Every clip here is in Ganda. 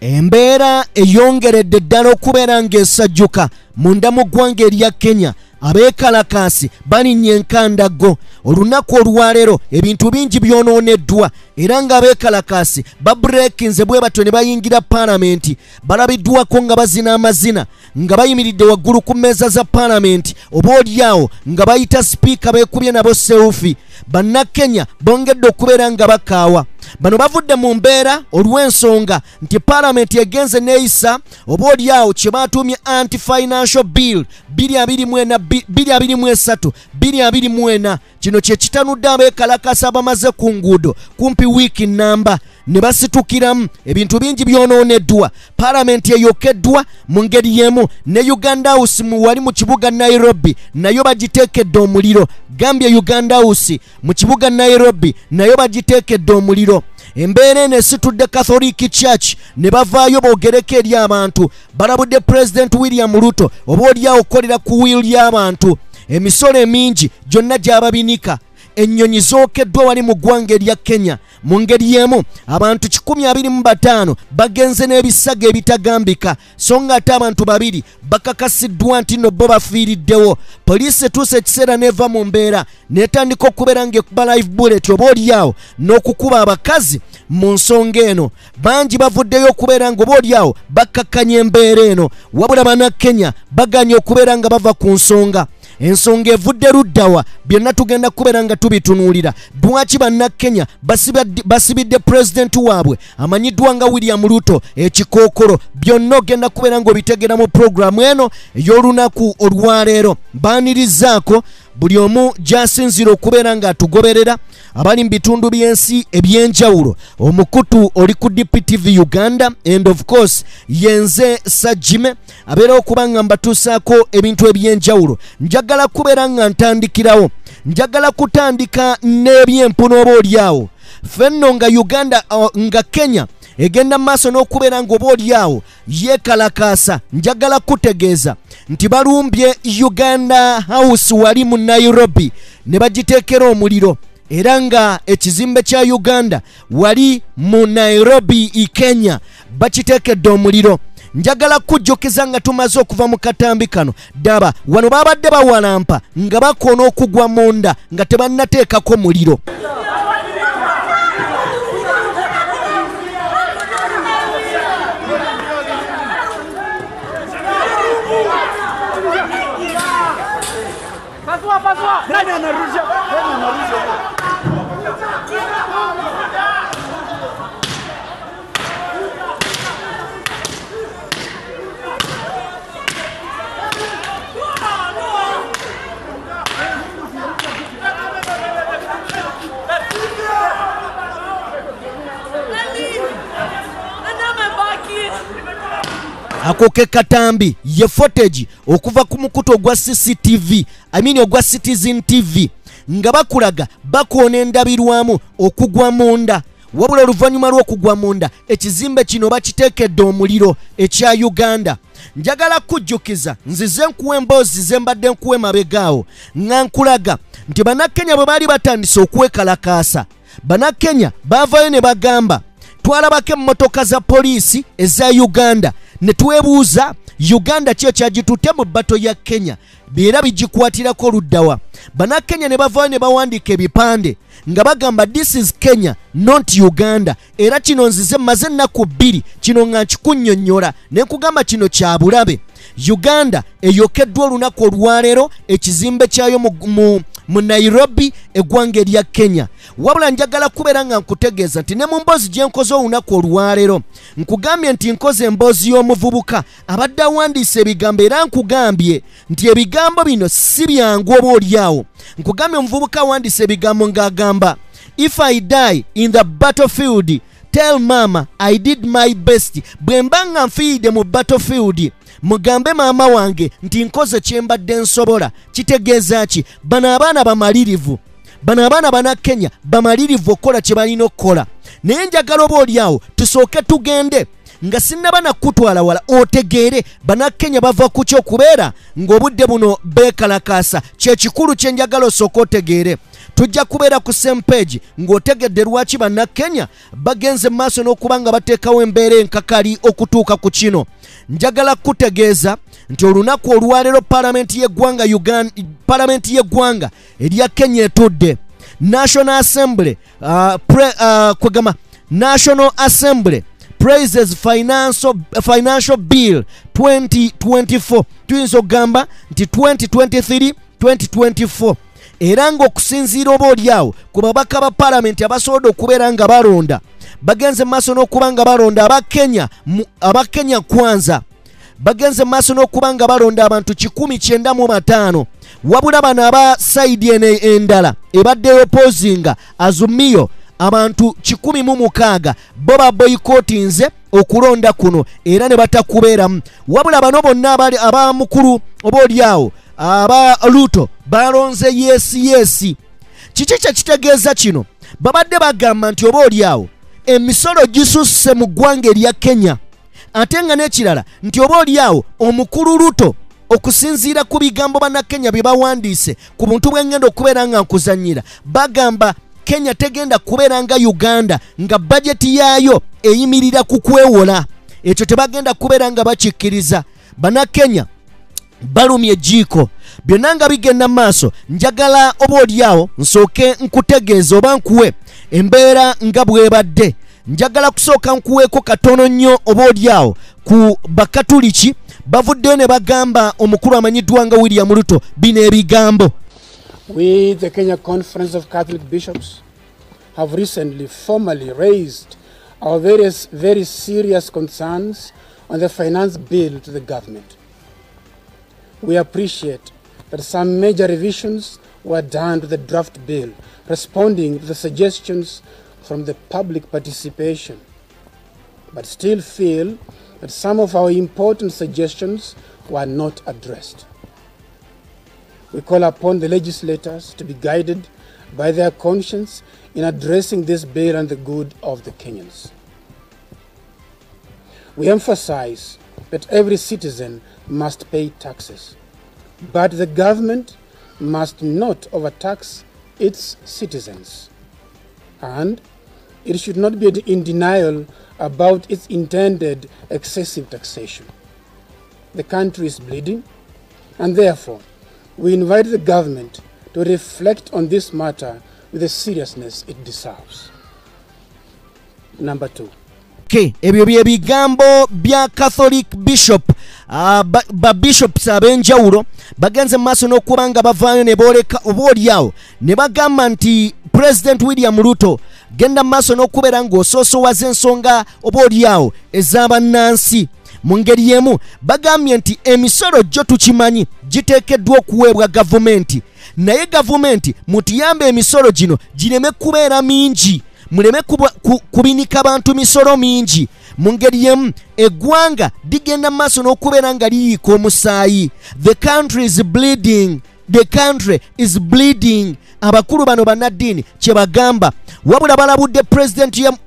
embeera eyongeredde ddala okubeera ng'esajjuka. Munda mu ggwanga erya kenya abeekalakaasi balinnya enkandago. Olunaku olwaleero ebintu bingi byonooneddwa era ng'abeekalakaasi babureekinze bwe batyo ne bayingira paalamenti. Balabiddwako nga bazina amazina nga bayimiridde waggulu ku mmeeza za paalamenti oba oliawo nga bayita sipiika beekubye nabo seufi. Bannakenya bongedde okubeera nga bakaawa. Bano bavudde mu mbeera olw'ensonga nti paalamenti egenze neeyisa oba oliawo kye batuumye anti financial bill 223 224 kino kye kitanudde abeekalakasa abamaze ku nguudo kumpi wiiki namba ne basitukiramu. Ebintu bingi byonooneddwa paalamenti eyokeddwa mu ngeri y'emu. Ne uganda house wali mu kibuga nairobi nayo bagiteekedde omuliro. Gambye uganda house mu kibuga nairobi nayo bagiteekedde omuliro. Embeera eno esitudde catholic church ne bavaayo boogereko eri abantu. Balabudde president william ruto oba oliawo okukolera ku wiil y'abantu. Emisolo emingi gyonna gy'ababinika ennyonyi zookeddwa wali mu ggwanga erya kenya. Mu ngeri y'emu abantu 25 bagenze n'ebisago ebitagambika. So nga ate abantu babiri bakakasiddwa nti nno bo bafiiriddewo. Poliisi etuusa ekiseera n'eva mu mbeera n'etandika okubeera ng'ekuba live bullet oba oliawo n'okukuba abakazi mu nsonga eno. Bangi bavuddeyo okubeera nga oba oliawo bakkakkanya embeera eno. Wabula bannakenya baganye okubeera nga bava ku nsonga ensonga evudde luddawa byonna tugenda kubeera nga tubitunuulira. Lwaki bannakenya basibidde pulezidenti waabwe amanyiddwa nga william ruto ekikookolo byonna ogenda kubeera ng'obitegera mu puroguramu eno ey'olunaku olwaleero mbaanirizaako buli omu gy'asinzira okubeera ng'atugoberera abali mu bitundu by'ensi ebyenjawulo. Omukutu oli ku dptv uganda and of course yenze sajime abeera okuba nga mbatuusaako ebintu ebyenjawulo. Njagala kubeera nga ntandikirawo. Njagala kutandika n'ebyempuna oba oliawo fenno nga uganda uh, nga kenya egenda mu maaso n'okubeera ng'oba oliawo yeekalakaasa. Njagala kutegeeza nti balumbye uganda house wali mu nairobi ne bagiteekera omuliro era nga ekizimbe kya uganda wali mu nairobi kenya bakiteekedde omuliro. Njagala kujjukiza nga tumaze okuva mu katambi kano. Ddaba wano babadde bawalampa nga bakoona okugwa munda nga tebannateekako muliro ako ke katambi ye footage okuva ku mukutu ogwa cctv I mean ogwa citizen tv nga bakulaga bakoona endabirwamu okugwa munda. Wabula oluvannyuma lw'okugwa munda ekizimbe kino bakiteekedde omuliro ekya uganda. Njagala kujjukiza nzize nkuwa emboozi ze mbadde nkuwa emabegaawo nga nkulaga nti bannakenya bwe baali batandise okwekalakaasa. Bannakenya baavayo ne bagamba twalabako emmotoka za poliisi eza uganda. Ne twebuuza uganda ki ekyagitutte mu bbato ya kenya. Era bigikwatirako oluddawa bannakenya ne bavaayo ne bawandiika ebipande nga bagamba this is kenya not uganda. Era kino nzize mmaze ennaku bbiri kino nga nkikunnyonnyola. Ne nkugamba kino kya bulabe. Uganda eyokeddwa olunaku olwaleero ekizimbe kyayo mu, mu, nairobi eggwanga erya kenya. Wabula njagala kubeera nga nkutegeeza nti ne mu mboozi gye nkoze olunaku olwaleero nkugambye nti nkoze emboozi y'omuvubuka abadde awandiisa ebigambo era nkugambye nti ebigambo bino si byangu oba oliawo nkugambye omuvubuka awandiisa ebigambo ng'agamba if i die in the battlefield tell mama i did my best. Bwe mba nga nfiiridde mu battlefield mugambe maama wange nti nkoze kye mbadde nsobola. Kitegeeza ki? Bano abaana bamalirivu. Bano abaana bannakenya bamalirivu okukola kye balina okukola. Naye njagala oba oliawo tusooke tugende nga sinnaba nakutwala wala otegeere bannakenya bava ku ky'okubeera ng'obudde buno beekalakaasa. Kyekikulu kye njagala osooke otegeere tujja kubeera ku page ng'otegedde lwaki bannakenya bagenze mu maaso n'okuba nga bateekawo embeera enkakali okutuuka ku kino. Njagala kutegeeza nti olunaku olwaleero palamenti y'eggwanga palamenti y'eggwanga erya kenya etudde. National assembly uh, pre, uh, kwegamba national assembly praises financial, financial bill 2024 tuyinza okugamba nti 2023 2024 era ng'okusinziira oba oliawo ku babaka ba palamenti abasobodde okubeera nga balonda. Bagenze mu maaso n'okuba nga balonda abakenya mu- abakenya kwanza. Bagenze mu maaso n'okuba nga balonda abantu 195 wabula bano aba sayidi eno endala ebaddeyo pozinga azumiyo abantu 16 bo baboyikotinze okulonda kuno era ne batakubeeramu. Wabula bano bonna abamukulu oba oliawo aba luto balonze yesi yesi kiki kyekitegeeza kino? Babadde bagamba nti oba oliawo emisolo gisusse mu ggwanga erya kenya. Ate nga n'ekirala nti oba oliawo omukulu luto okusinziira ku bigambo bannakenya bye bawandiise ku buntu bwengenda okubeera nga nkuzanyira bagamba kenya tegenda kubeera nga uganda nga bajeti yaayo eyimirira ku kwewola. Ekyo tebagenda kubeera nga bakikkiriza. Bannakenya balumye ejiiko byonna nga bigenda mu maaso njagala oba oliawo nsooke nkutegeeza oba nkuwe. Embeera nga bwebadde njagala kusooka nkuweeko katono nnyo oba oliawo ku bakatuliki bavuddeyo ne bagamba omukulu amanyiddwa nga william ruto bino ebigambo. We, the Kenya Conference of Catholic Bishops, have recently formally raised our various very serious concerns on the finance bill to the government. We appreciate that some major revisions were done to the draft bill, responding to the suggestions from the public participation, but still feel that some of our important suggestions were not addressed. We call upon the legislators to be guided by their conscience in addressing this bill and the good of the Kenyans. We emphasize that every citizen must pay taxes, but the government must not overtax its citizens. And it should not be in denial about its intended excessive taxation. The country is bleeding, and therefore, we invite the government to reflect on this matter with the seriousness it deserves. Number two, ke ebyo bye bigambo bya catholic bishop. Uh, babishops ab'enjawulo bagenze mu maaso n'okuba nga bavaayo ne booleka oba oliawo ne bagamba nti president william ruto genda mu maaso n'okubeera ng'osoosowaza ensonga oba oliawo ez'abannansi mu ngeri emu bagambye nti emisolo gyo tukimanyi giteekeddwa okuweebwa gavumenti. Naye gavumenti mutuyambe emisolo gino gireme kubeera mingi muleme kuba- ku- kubinika bantu misolo mingi. Mu ngeri emu eggwanga ligenda maaso n'okubeera nga liyiika omusaayi. The country is bleeding. The country is bleeding. Abakulu bano bannaddiini kye bagamba. Wabula balabudde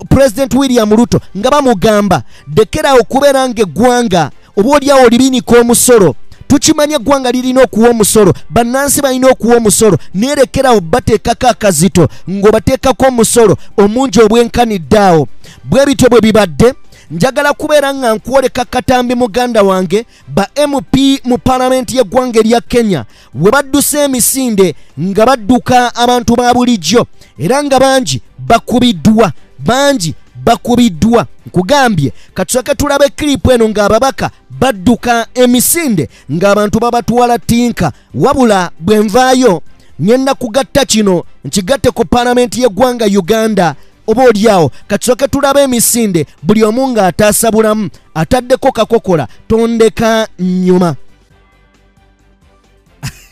president william ruto nga bamugamba dekerawo okubeera ng'eggwanga oba oliawo libinika omusolo tukimanyi eggwanga lirina okuwa omusolo bannansi balina okuwa omusolo nerekerawo bateekako akazito ng'obateekako omusolo omungi obwenkanidde awo. Bwe bityo bwe bibadde njagala kubeera nga nkwoleka katambi muganda wange ba mp mu palamenti y'eggwanga erya kenya. We baddusa emisinde nga badduka abantu ba bulijjo era nga bangi bakubiddwa bangi bakubiddwa. Nkugambye katusake tulaba ekiripu eno ng'ababaka badduka emisinde ng'abantu babatwala tinka wabula bwe nvaayo ngenda kugatta kino nkigatte ku palamenti y'eggwanga uganda oba oliawo katusooke tulaba emisinde buli omu ng'ataasa bulamu ataddeko kakokola tondeka nnyuma.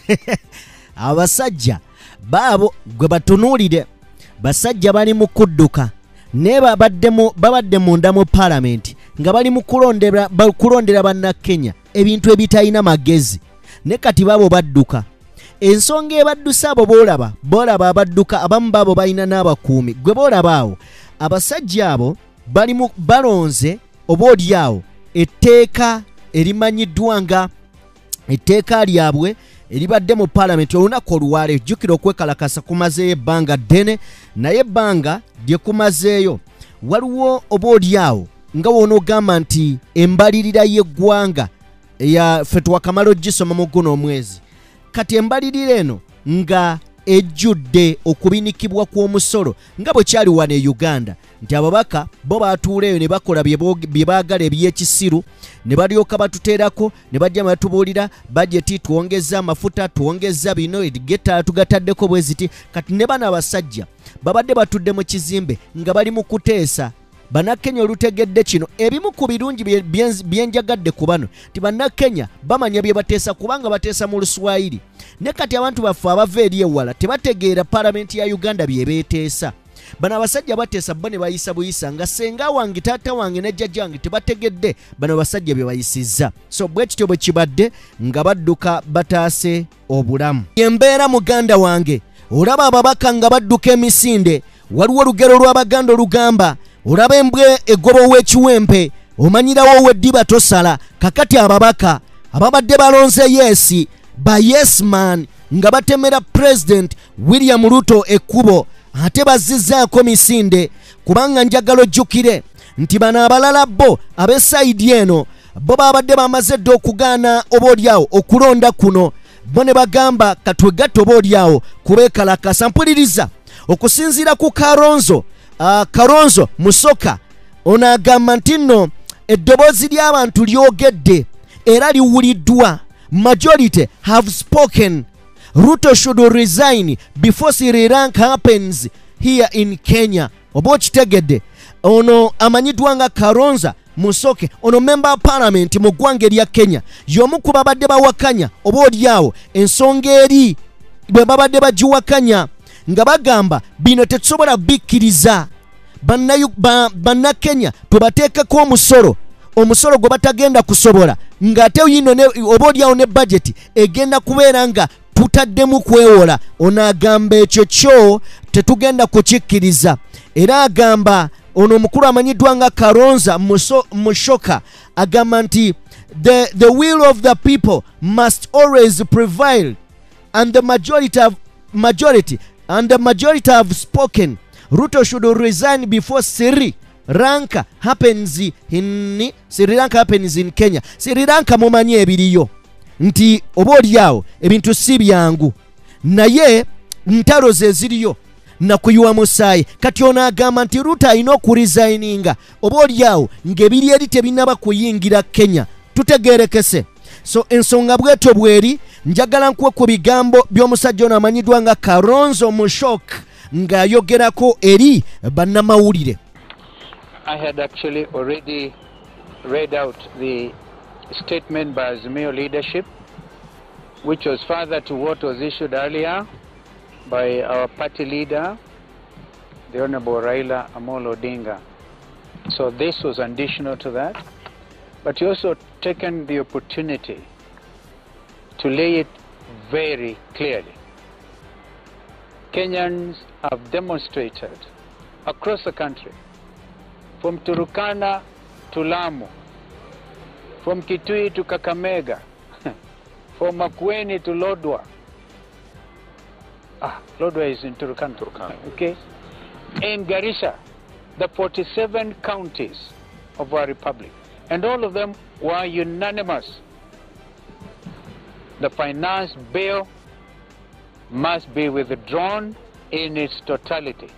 Abasajja baabo gwe batunuulire basajja bali mu kudduka naye babadde mu- babadde munda mu palamenti nga bali mu kulondera ba- kulondera bannakenya ebintu ebitalina magezi. Ne kati baabo badduka. Ensonga ebadduse abo boolaba boolaba abadduka abamu baabo balina n'abakuumi. Gwe boolaba awo abasajja abo bali mu balonze oba oliawo etteeka erimanyiddwa nga etteeka lyabwe eribadde mu paalamenti olunaku oluwala ejjukira okwekalakasa kumazeeyo ebbanga ddene naye ebbanga lye kumazeeyo. Waliwo oba oliawo nga wonoogamba nti embalirira y'eggwanga eya ffe twakamala ogisoma mu guno omwezi. Kati embalirira eno nga ejjudde okubinikibwa kw'omusolo nga bwe kyali wano e uganda nti ababaka bo batuula eyo ne bakola bye baagala ebyekisiru ne balyoka batuteerako ne bajja batubuulira bajeti twongeza amafuta twongeza bino geta tugataddeko bwe ziti. Kati ne bano abasajja babadde batudde mu kizimbe nga bali mu kuteesa bannakenya olutegedde kino ebimu ku birungi byenjagadde ku bano. Nti bannakenya bamanya bye bateesa kubanga bateesa mu luswayiri. Ne kati abantu baffe abava eri ewala tebategeera paalamenti ya uganda bye beeteesa bano abasajja bateesa bo ne bayisa buyisa nga senga wange taata wange ne jjajja wange tebategedde bano abasajja bye bayisizza. So bwe kityo bwe kibadde nga badduka bataase obulamu. Embeera muganda wange olaba ababaka nga badduka emisinde waliwo olugero lw'abaganda olugamba olaba embwe egoba ow'ekiwempe omanyirawo ow'eddiba tosala kakati ababaka ababadde balonze yeesi ba yes man nga batemera president william ruto ekkubo ate bazizzaako misinde kubanga njagala ojjukire. Nti bano abalala bo ab'esayidi eno bo babadde bamaze dde okugaana obaolyawo okulonda kuno. Bo ne bagamba katwegatte obaolyawo kubeekalakasa mpuliriza okusinziira ku karonzo uh, karonzo musoka ono agamba nti nno eddoboozi ly'abantu lyogedde era liwuliddwa. Majority have spoken ruto should resign before sri lanka happens here in kenya. Oba okitegedde ono amanyiddwa nga karonza musoke ono memba palamenti mu ggwanga erya kenya. Y'omu ku babadde bawakanya oba olyawo ensonga eri bwe babadde bagiwakanya nga bagamba bino tetusobola ba- bannakenya bwe bateekako omusolo omusolo gwe batagenda kusobola. Ng'ate yino oba olyawo ne bajeti egenda kubeera nga tutaddemu kwewola. Ono agamba ekyo kyo tetugenda kukikkiriza. Era agamba ono omukulu amanyiddwa nga karonza mushoka agamba nti the, the will of the people must always prevail and the majority have, majority and the majority have spoken. Ruto should resign before siri ranka happens in siri ranka happens in kenya. Siri ranka mumanye ebiriyo nti oba olyawo ebintu si byangu. Naye ntalo ze ziriyo nakuyiwa musaayi. Kati ono agamba nti ruto alina okurizayininga oba olyawo ng'ebiri eri tebinnaba kuyingira kenya tutegeerekese. So ensonga bwetyo bweri njagala nkuwe ku bigambo by'omusajja ono amanyiddwa nga karonzo mushok ng'ayogerako eri bannamawulire. I had actually already read out the statement by Azimio leadership, which was further to what was issued earlier by our party leader, the Honorable Raila Amolo Odinga. So this was additional to that. But he also taken the opportunity to lay it very clearly. Kenyans have demonstrated across the country from Turukana to Lamu, from Kitui to Kakamega, from Makueni to Lodwa. Ah, Lodwa is in Turukana. Turkana. Okay. In Garisha, the 47 counties of our republic, and all of them were unanimous. The finance bill must be withdrawn in its totality.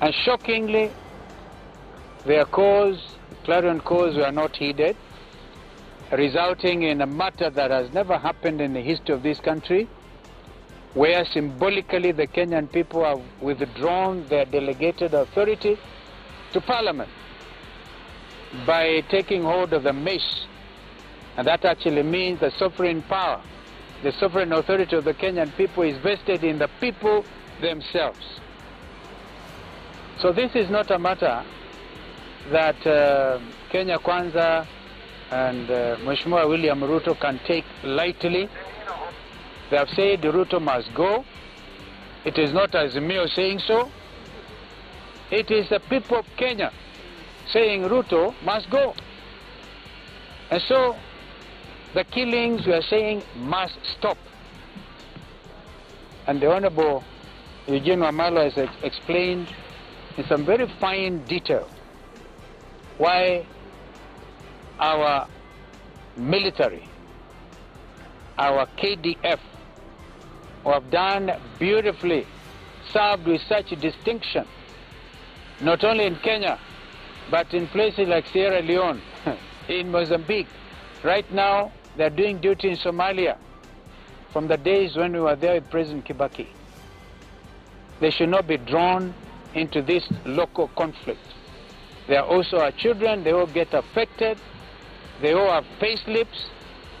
And shockingly, their cause, clarion calls were not heeded, resulting in a matter that has never happened in the history of this country, where symbolically the Kenyan people have withdrawn their delegated authority to Parliament by taking hold of the mesh. And that actually means the sovereign power, the sovereign authority of the Kenyan people is vested in the people themselves. So this is not a matter that uh, Kenya Kwanza and uh, Mheshimiwa William Ruto can take lightly. They have said Ruto must go. It is not Azimio saying so. It is the people of Kenya saying Ruto must go. And so The killings, we are saying, must stop. And the Honorable Eugene Wamalo has ex- explained in some very fine detail why our military, our KDF, who have done beautifully, served with such distinction, not only in Kenya, but in places like Sierra Leone, in Mozambique. Right now, they're doing duty in Somalia from the days when we were there with President Kibaki. They should not be drawn into this local conflict. They are also our children, they all get affected, they all have payslips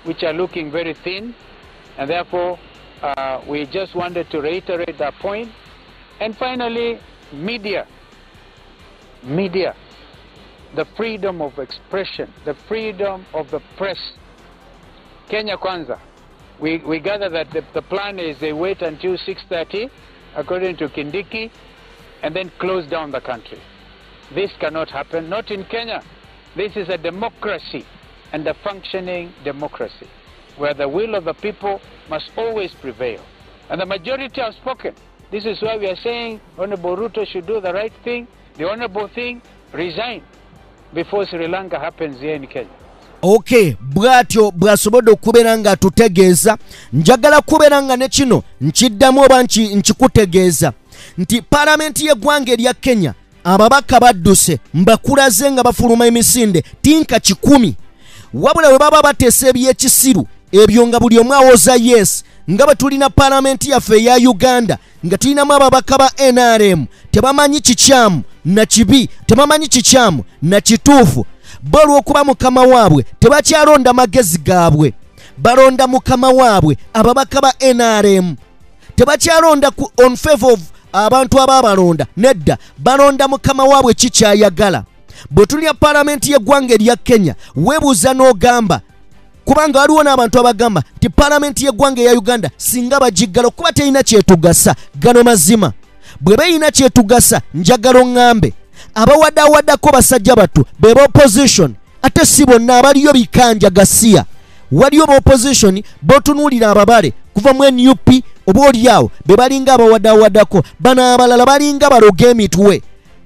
which are looking very thin, and therefore uh, we just wanted to reiterate that point. And finally, media. Media. The freedom of expression, the freedom of the press. Kenya Kwanza. We, we gather that the, the plan is they wait until 6.30, according to Kindiki, and then close down the country. This cannot happen, not in Kenya. This is a democracy and a functioning democracy where the will of the people must always prevail. And the majority have spoken. This is why we are saying Honorable Ruto should do the right thing, the honorable thing, resign before Sri Lanka happens here in Kenya. ok bw'atyo bw'asobodde okubeera ng'atutegeeza njagala kubeera nga ne kino nkiddamu oba nki- nkikutegeeza nti paalamenti y'eggwanga kenya ababaka badduse mbakulaze nga bafuluma emisinde tinka kikumi. Wabula bwe baba bateesa ebyekisiru ebyo nga buli omu awoza yes nga bwe tulina paalamenti yaffe eya uganda nga tulinamu ababaka ba nrm tebamanyi kikyamu na kibi tebamanyi kikyamu na kituufu. Bo olw'okuba mukama waabwe tebakyalonda magezi gaabwe. Balonda mukama waabwe ababaka ba nrm tebakyalonda ku on favor of abantu abaabalonda nedda balonda mukama waabwe kikyayagala. Bwe tulya paalamenti y'eggwanga erya kenya weebuuza n'ogamba. Kubanga waliwo n'abantu abagamba nti paalamenti y'eggwanga eya uganda singa bagiggala okuba terina kyetugasa gano mazima. Bwe beeyina kyetugasa njagala oŋŋambe. Abawaddeawaddako basajja battu be ba opposition ate si bonna abaliyo bikanja gasiya waliyo ba opposition botunuulira ababale kuva mu nup oba oliawo be balinga abawaddeawaddako bano abalala balinga baloga emitwe.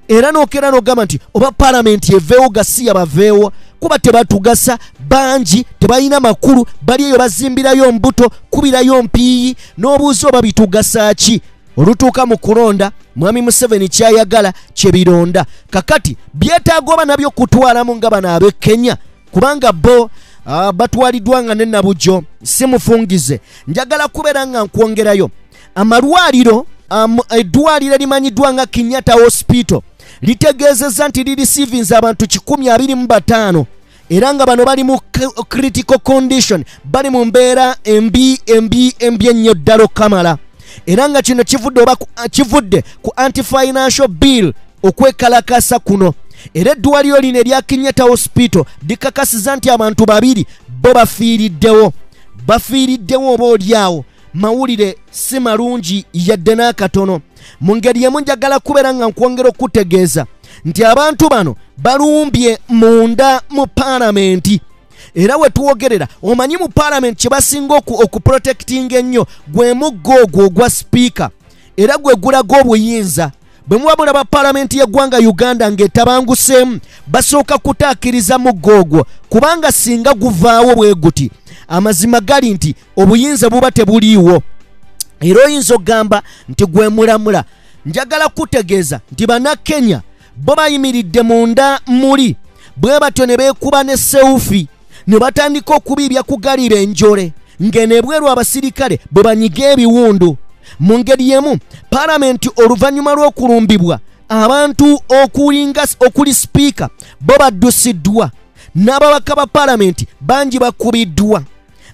Era nokeera nogamba nti oba paalamenti eveewo gasiya baveewo? Kuba tebatugasa bangi tebalina makulu bali eyo bazimbirayo mbuto kubirayo mpiiyi n'obuuza oba bitugasa ki? Olutuuka mu kulonda mwami museveni kyayagala kyebironda kakati byetaaga oba nabyo kutwalamu nga bano ab'e kenya kubanga bo batwaliddwa nga nenabujjo si mufungize njagala kubeera nga nkwongerayo. Amalwaliro eddwaliro limanyiddwa nga kinyata hospital. Litegeezezza nti lirisiivinze abantu 125 era nga bano bali mu critical condition. Bali mu mbeera embi embi embi ennyo ddala okamala era nga kino kivudde oba ah, kivudde ku anti-financial bill okwekalakasa kuno era eddwaliro lino erya kinyata hospital likakasiza nti abantu babiri bo bafiiriddewo. Bafiiriddewo oba oliawo mawulire si malungi yadde n'akatono. Mu ngeri emu njagala kubeera nga nkwongera okutegeeza nti abantu bano balumbye munda mu paalamenti. Era we twogerera omanyi mu paalamenti kye basinga oku- okuprotectinga ennyo gwe muggo ogwo ogwa sipiika. Era gwe gulaga obuyinza bwe muba mulaba paalamenti y'eggwanga uganda ng'etabanguseemu basooka kutaakiriza muggo ogwo kubanga singa guvaawo bwe guti amazima gali nti obuyinza buba tebuliiwo. Era oyinza okugamba nti gwe mulamula njagala kutegeeza nti bannakenya bo bayimiridde munda muli. Bwe batyo ne beekuba ne sewufi ne batandika okubiibya kugalira enjole ng'enebweru abasirikale bwe banyiga ebiwundu mu ngeri emu. Paalamenti oluvannyuma lw'okulumbibwa abantu okuli sipiika bo baddusiddwa. N'ababaka ba paalamenti bangi bakubiddwa.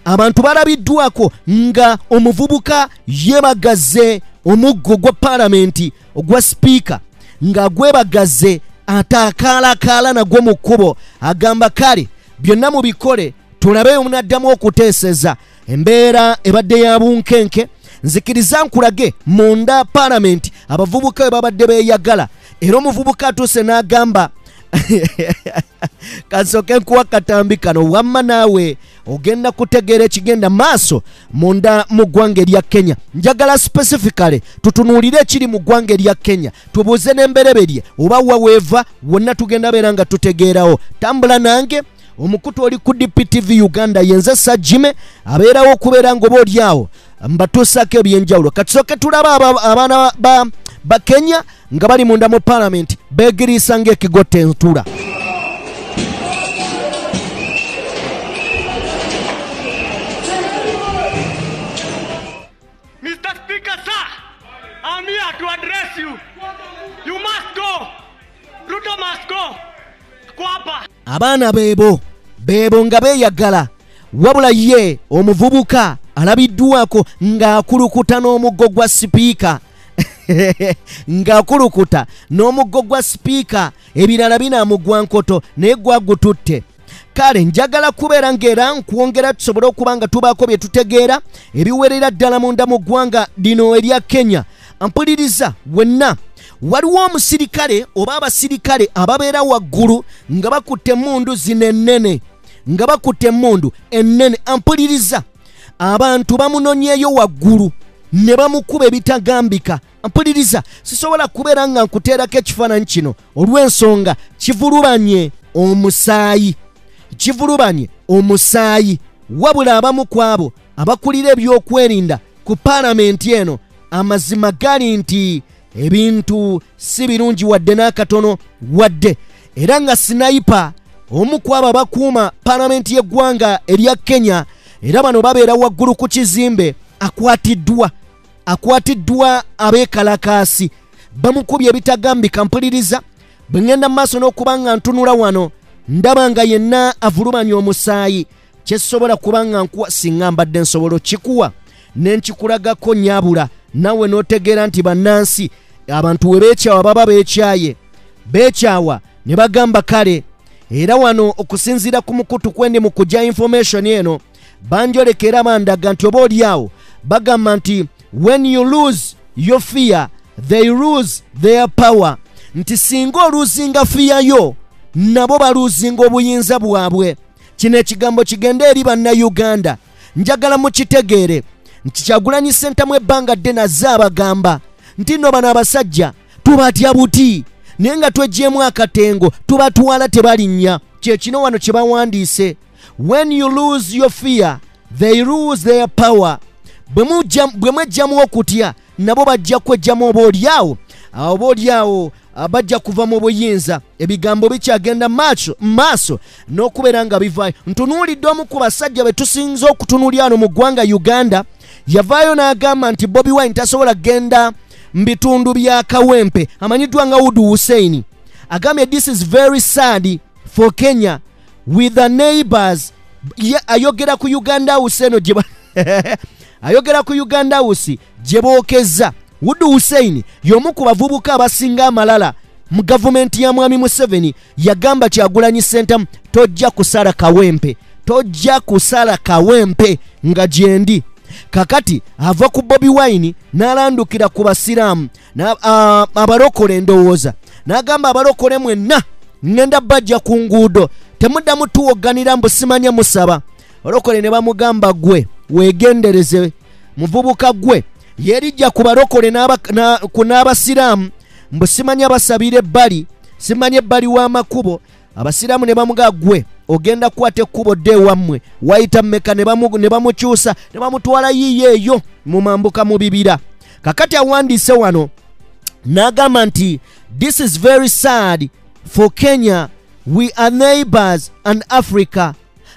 Abantu balabiddwako nga omuvubuka yeebagaze omuggo gwa paalamenti ogwa sipiika ng'agwebagaze ate akaalakaala nagwo mu kkubo agamba kale byonna mubikole tulabe omunaddamu okuteeseza. Embeera ebadde ya bunkenke nzikiriza nkulage munda paalamenti abavubuka bwe babadde beeyagala. Era omuvubuka atuuse n'agamba kansooke nkuwa katambi kano wamma naawe ogenda kutegeera ekigenda maaso munda mu ggwanga erya kenya. Njagala specifically tutunuulire ekiri mu ggwanga erya kenya tubuuze n'embereberye oba waweeva wonna tugenda beera nga tutegeerawo. Tambula nange omukutu oli ku dptv uganda yenze sajime abeerawo okubeera nga oba oli awo mbatuusako ebyenjawulo katusooke tulaba aba- abaana ba, ba kenya nga bali munda mu palamenti beegiriisa ng'ekigotta entula I'm here to address you. You must go. Ruto must go. Kwapa. Abaana beebo beebo nga beeyagala. Wabula ye omuvubuka alabiddwako ng'akulukuta n'omuggo gwa sipiika. Ng'akulukuta n'omuggo gwa sipiika ebirala binaamugwa nkoto naye gwagututte kale njagala kubeera ng'era nkwongera tusobole okuba nga tubaako bye tutegeera ebiwerera ddala munda mu ggwanga lino erya kenya. Mpuliriza wenna waliwo omusirikale oba abasirikale ababeera waggulu nga bakutte emmundu zino ennene nga bakutte emmundu ennene ampuliriza. Abantu bamunonyeeyo waggulu ne bamukuba ebitagambika. Mpuliriza sisobola kubeera nga nkuteerako ekifaananyi kino. Olw'ensonga kivulubanye omusaayi kivulubanye omusaayi. Wabula abamu ku abo abakulira ebyokwerinda ku paalamenti eno amazima gali nti ebintu si birungi wadde n'akatono wadde. Era nga sinayipa omu ku abo abakuuma paalamenti y'eggwanga erya kenya era bano babeera waggulu ku kizimbe akwatiddwa akwatiddwa abeekalakaasi. Bamukubye ebitagambika mpuliriza bwe ŋŋenda mu maaso n'okuba nga ntunula wano ndaba nga yenna avulumanya omusaayi. Kyesobola kuba nga nkuwa singa mbadde nsobola okikuwa ne nkikulagako nyabula nawe n'otegeera nti bannansi abantu we beekyawa baba beekyaye. Beekyawa ne bagamba kale era wano okusinziira ku mukutu kwendi mu kujja information eno banjoleka era bandaga nti oba oli awo bagamba nti when you lose your fear they lose their power. Nti singa oluuzinga fiyayo nabo baluuzinga obuyinza bwabwe. Kino ekigambo kigende eri bannayuganda. Njagala mukitegeere. Nti kyagulanyi sentamu ebbanga ddene azze abagamba nti nno bano abasajja tubatya buti? Naye nga tweggyemu akatengo tubatwala tebalinnya. Kyekino wano kye bawandiise. When you lose your fear they lose their power. Bwe mwejjamu okutya nabo bajja kwejjamu oba oliawo oba oliawo ah, bajja kuva mu buyinza. Ebigambo bikyagenda maaso maaso n'okubeera nga bivaayo. Ntunuulidde omu ku basajja be tusinza okutunuulya wano mu ggwanga uganda. Yavaayo n'agamba nti bobi wine tasobola genda mu bitundu bya kawempe amanyiddwa nga udu hussein. Agambye this is very sad for kenya with the neighbors. Ayogera ku uganda house eno ayogera ku uganda house gye bookezza wudu hussein y'omu ku bavubuka abasinga amalala mu gavumenti ya mwami museveni yagamba kyagulanyi sentamu tojja kusala kawempe tojja kusala kawempe nga gyendi kakati ava ku bobi wine n'alandukira ku basiraamu abalokole ndowooza n'agamba abalokole mwenna ŋŋenda bajja ku nguudo temuddamu tuwoganira mbu simanya musaba. Balokole ne bamugamba gwe weegendereze muvubuka gwe yerijja ku balokole n'abasiraamu mbu simanya basabira ebbali simanya ebbali w'amakubo. Abasiraamu ne bamugaa gwe ogenda kukwata ekkubo dde ewammwe wayita mmeka ne bamu- ne bamukyusa ne bamutwala yiiyo eyo mu mambuka mu bibira. Kakati awandiise wano n'agamba nti this is very sad. For kenya we are neighbors and africa.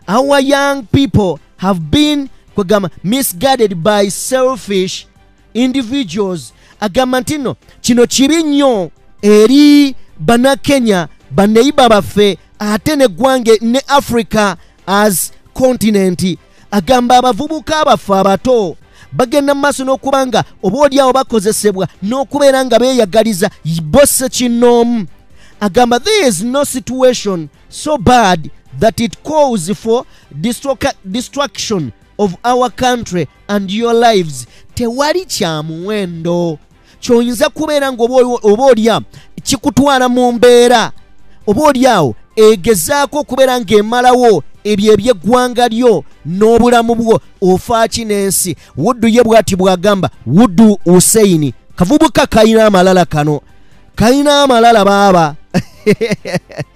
Our young people have been kwegamba misguided by selfish individuals. Agamba nti no kino kibi nnyo eri bannakenya baneiba baffe ate neggwange ne africa as continent. Agamba abavubuka baffe abato bagenda mu maaso n'okuba nga oba oliawo bakozesebwa n'okubeera nga beeyagaliza bose kinoomu agamba there is no situation so bad that it calls for destruction of our country and your lives. Tewali kya muwendo. Ky'oyinza kubeera nga oba oli- oba olya kikutwala mu mbeera. Oba oliawo egezaako okubeera ng'emalawo ebyo ebyeggwanga lyo n'obulamu bwo ofaaki n'ensi. Wuddu ye bw'ati bw'agamba wuddu useini kavubuka kalina amalala kano. Kalina amalala baaba.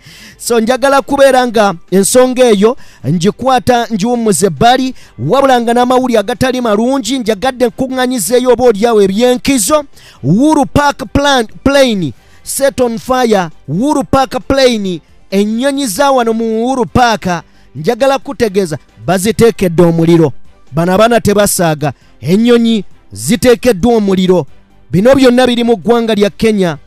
So njagala kubeera nga ensonga eyo ngikwata ngiwummuza ebbali wabula nga n'amawuli agatali malungi njagadde nkuŋŋanyizeeyo oba oliawo ebyenkizo. Wuru park plan, plane set on fire wuru park plane ennyonyi za wano mu wuru paaka njagala kutegeeza baziteekedde omuliro. Bano abaana tebasaaga. Ennyonyi ziteekeddwa omuliro. Bino byonna biri mu ggwanga lya kenya.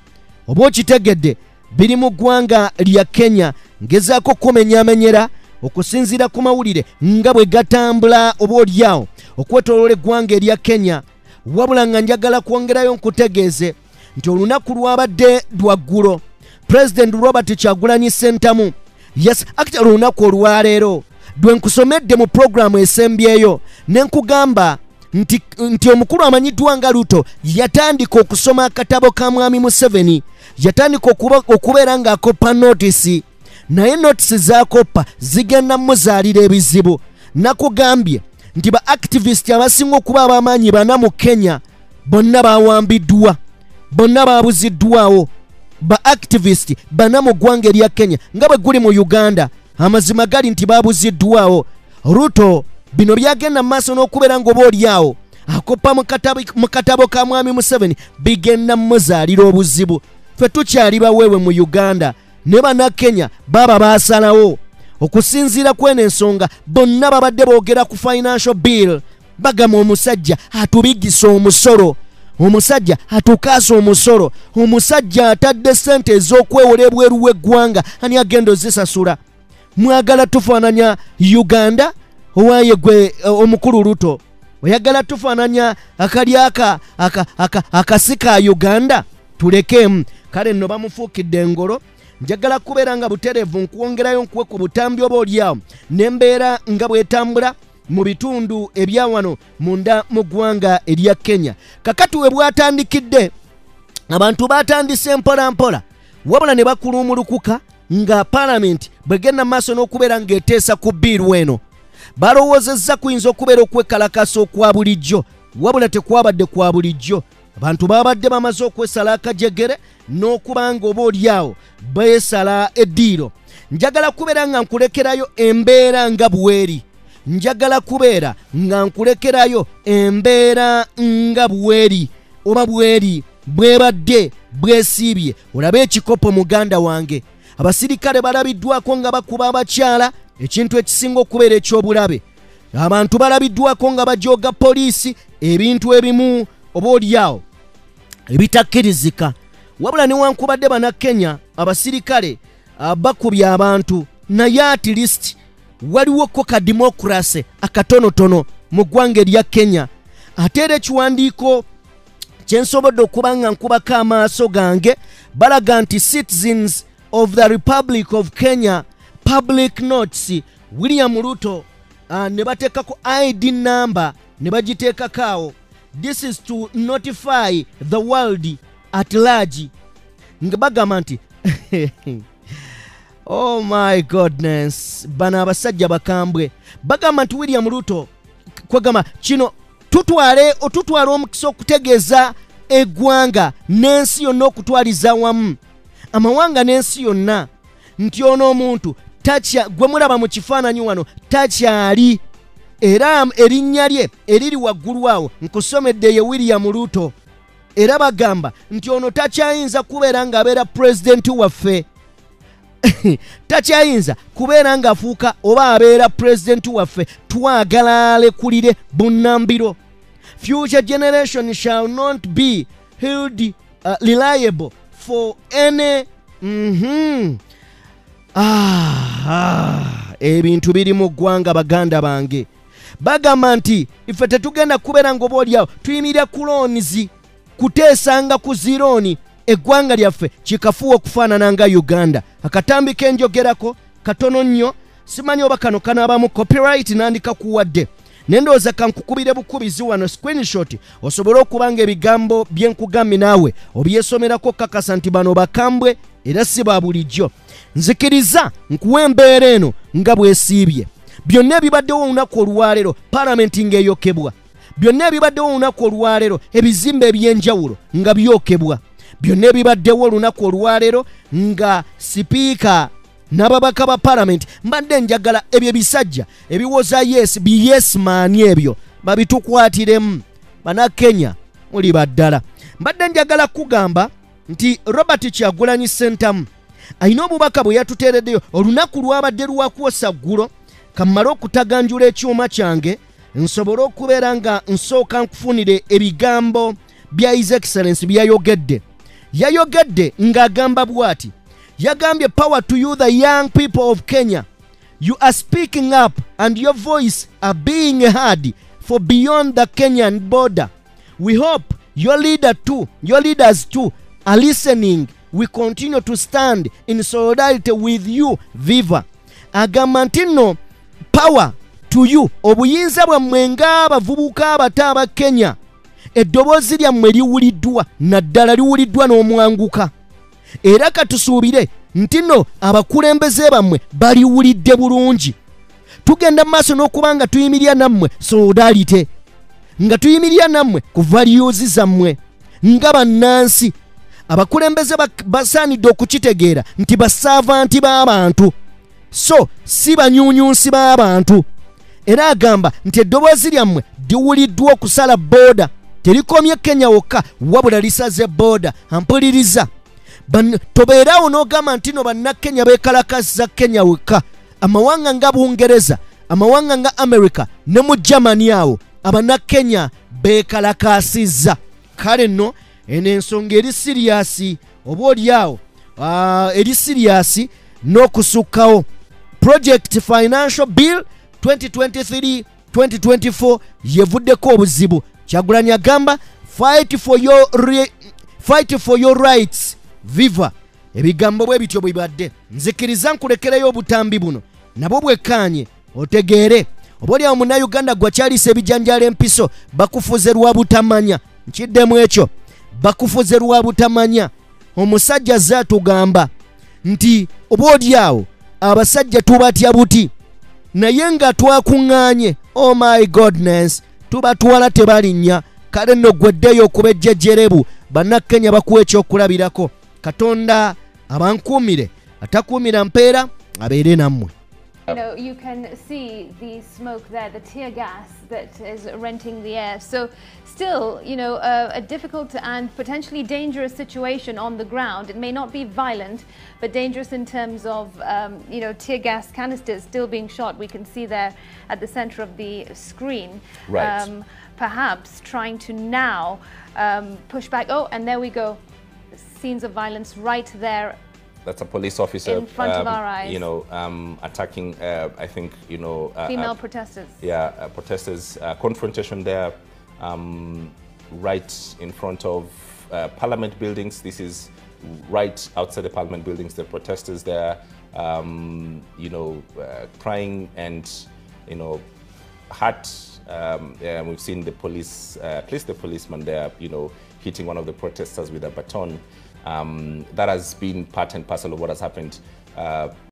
Oba okitegedde biri mu ggwanga lya kenya. Ngezaako kumenyamenyera okusinziira ku mawulire nga bwe gatambula oba oliawo okwetoloola eggwanga erya kenya. Wabula nga njagala kwongerayo nkutegeeze nti olunaku lwabadde lwaggulo pulezidenti robert kyagulanyi sentamu yes akita olunaku olwaleero. Dwe nkusomedde mu puroguramu esembyeyo ne nkugamba nti, nti omukulu amanyiddwa nga luto yatandika okusoma akatabo ka mwami museveni yatandika okubeera ng'akoppa notisi naye notisi z'akoppa zigenda muzaalira ebizibu. Nakugambye nti ba activist abasinga okuba ab'amaanyi bana mu kenya bonna bawambiddwa bonna babuziddwawo ba activist bana mu ggwanga erya kenya nga bwe guli mu uganda amazima gali nti babuziddwawo. Ruto bino byagenda mu maaso n'okubeera ng'oba oliawo akoppa mu katabo- ka mwami museveni bigenda muzaalira obuzibu. Ffe tukyali baweewe mu uganda ne bannakenya baba baasalawo. Okusinziira kweno ensonga bonna babadde boogera ku financial bill. Bagamba omusajja atubigisa omusolo omusajja atukaasa omusolo. Omusajja atadde sente ez'okwewola ebweru w'eggwanga ani agenda ozisasula? Mwagala tufaananya uganda? Owaye gwe eh, omukulu luto oyagala tufaananya akali aka aka- aka- akasi ka uganda? Tulekemu kale nno bamufuukidde engolo. Njagala kubeera nga butereevu nkwongerayo nkuwe ku butambi oba oliawo. Nembeera nga bwetambula mu bitundu ebya wano munda mu ggwanga erya kenya. Kakati we bwatandikidde abantu batandise mpola mpola wabula ne bakulumulukuka nga paalamenti bwegenda mu maaso n'okubeera ng'eteesa ku biiru eno. Balowoozezza kuyinza okubeera okwekalakasa okwa bulijjo wabula tekwabadde kwa bulijjo. Abantu babadde bamaze okwesala akajegere n'okuba nga oba oliawo beesala eddiiro. Njagala kubeera nga nkulekerayo embeera nga bweri njagala kubeera nga nkulekerayo embeera nga bweri oba bweri bwebadde bwesiibye. Olabe ekikopo muganda wange. Abasirikale balabiddwako nga bakuba abakyala ekintu ekisinga okubeera ekyobulabe. Abantu balabiddwako nga bajooga poliisi ebintu ebimu oba oliawo ebitakkirizika wabula newankubadde bannakenya abasirikale ah, bakubye abantu. Naye at least waliwoko ka dimokirasi akatonotono mu ggwanga erya kenya. Ate era ekiwandiiko kyensobodde okuba nga nkubako amaaso gange balaga nti citizens of the republic of kenya public notes william ruto uh, ne bateekako id number ne bagiteekako awo. This is to notify the world at large. Nga bagamba nti oh my godness bano abasajja bakambwe. Bagamba nti william ruto kwegamba kino tutwale otutwala omukisa okutegeeza eggwanga n'ensi yonna okutwaliza wamu. Amawanga n'ensi yonna. Nti ono omuntu takya gwe mulaba mu kifaananyi wano takyali. Era erinnya lye eriri waggulu awo nkusomedde ye william ruto. Era bagamba nti ono takyayinza kubeera ng'abeera pulezidenti waffe takyayinza kubeera ng'afuuka oba abeera pulezidenti waffe twagala alekulire bunnambiro future generation shall not be held uh, reliable for any mm-hmm. ah, ah, ebintu biri mu ggwanga baganda bange bagamba nti ife tetugenda kubeera ngaoba oliawo tuyimirira ku loonizi kuteesanga ku zirooni eggwanga lyaffe kikafuwa okufaanana nga uganda. Akatambi kenjogerako katono nnyo. Simanyi oba kano kanaabamu copyright nandika kuwadde naye ndowooza kankukubire bukubizi wano screenshot osobole okuba nga ebigambo byenkugambye naawe obyesomerako kakasa nti bano bakambwe era si ba bulijjo. Nzikiriza nkuwa embeera eno nga bwesiibye. Byonna ebibaddewo olunaku olwaleero paalamenti ng'eyokebwa. Byonna ebibaddewo olunaku olwaleero ebizimbe eby'enjawulo nga byokebwa byonna ebibaddewo olunaku olwaleero nga sipiika n'ababaka ba paalamenti mbadde njagala ebyo ebisajja ebiwoza yes biyesmaani ebyo babitukwatiremu banakenya muli baddala. Mbadde njagala kugamba nti robert kyagulanyi sentamu alina obubaka bwe yatuteereddeyo. Olunaku lwabadde lwakwosa ggulo kammale okutaganjula ekyuma kyange nsobole okubeera nga nsooka nkufunire ebigambo bya his excellence byayogedde yayogedde ng'agamba bw'ati yagambye power to you the young people of kenya. You are speaking up and your voice are being heard for beyond the kenyan border. We hope your leader too your leaders too are listening. We continue to stand in solidarity with you viva. Agamba nti nno power to you. Obuyinza bwammwe ng'abavubuka abato aba kenya eddoboozi lyammwe liwuliddwa naddala liwuliddwa n'omwanguka. Era katusuubire nti nno abakulembeze bammwe baliwulidde bulungi. Tugenda mu maaso n'okuba nga tuyimirira nammwe solidarite nga tuyimirira nammwe ku values zammwe. Nga bannansi abakulembeze bak- basaanidde okukitegeera nti basaavanti b'abantu so si banyuunyunsi b'abantu era agamba nti eddoboozi lyammwe liwuliddwa okusala booda terikomye kenya wokka wabula lisaze booda ampuliriza. Tobeeraawo n'ogamba nti no bannakenya beekalakasiza kenya wekka. Amawanga nga bungereza amawanga nga america ne mu germany awo abannakenya beekalakasizza. Kale nno eno ensonga eri siriyasi oba oliawo ah, eri siriyasi n'okusukkawo. Project financial bill 2023-2024 yevuddeko obuzibu kyagulanyi agamba fight for your, re- fight for your rights. Viva. Ebigambo bwe bityo bwibadde nzikiriza nkulekereyo obutambi buno. Nabwo bwekkaanye otegeere. Oba oliawo munnayuganda gwakyaliisa ebijanjala empiso bakufuze lwa butamanya. Nkiddemu ekyo. Bakufuze lwa butamanya. Omusajja azze atugamba nti oba oliawo abasajja tubatya buti? Naye nga twakuŋŋaanye. Oh my godness tubatwala tebalinnya. Kale nno gweddeyo okuba ejjejjerebu. Bannakenya bakuwa ekyokulabirako. Katonda abankuumire atakuumira mpeera abeere nammwe You know, you can see the smoke there, the tear gas that is renting the air. So, still, you know, a, a difficult and potentially dangerous situation on the ground. It may not be violent, but dangerous in terms of, um, you know, tear gas canisters still being shot. We can see there at the center of the screen. Right. perhaps trying to now um, push back. Oh, and there we go. Scenes of violence right there That's a police officer, In front of um, our eyes. you know, um, attacking. Uh, I think you know. Uh, female uh, protesters. yeah, uh, protesters. Uh, confrontation there, um, right in front of uh, Parliament buildings. This is right outside the Parliament buildings. The protesters there, um, you know, uh, crying and you know, hurt. Um, we've seen the police, uh, at least the policeman there, you know, hitting one of the protesters with a baton. Um, that has been part and parcel of what has happened. Uh,